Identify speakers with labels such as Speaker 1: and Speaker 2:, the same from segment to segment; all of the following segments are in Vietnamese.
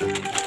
Speaker 1: Thank you.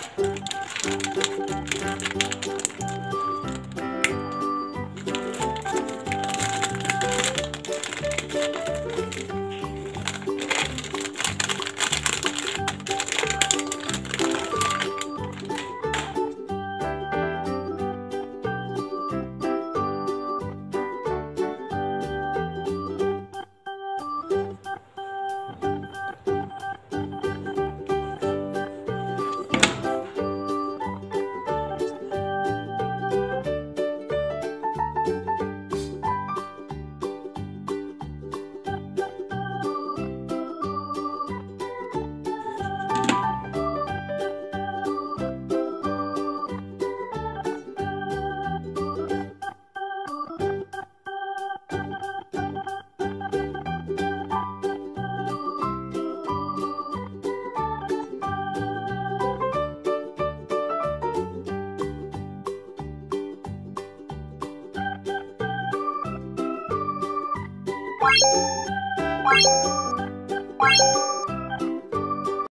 Speaker 2: Bye.